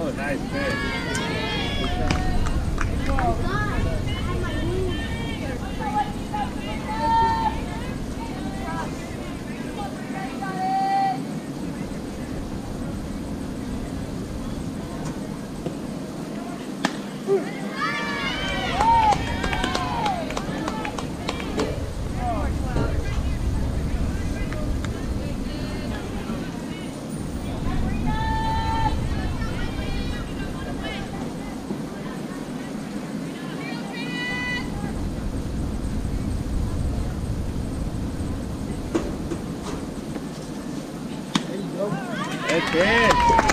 Oh, nice fish. Good fish.